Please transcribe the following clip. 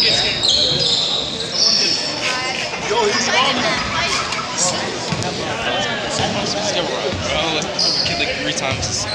scared. Everyone. Yo, he's on me. Like, kid like three times.